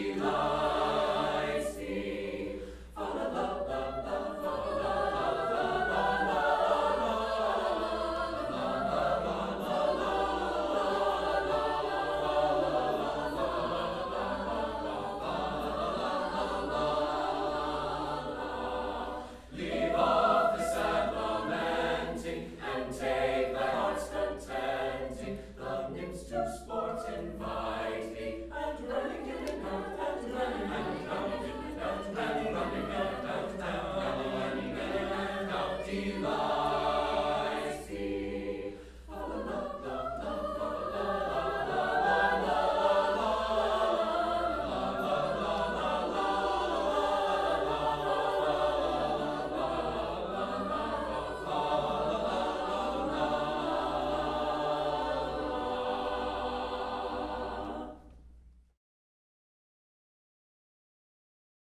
love.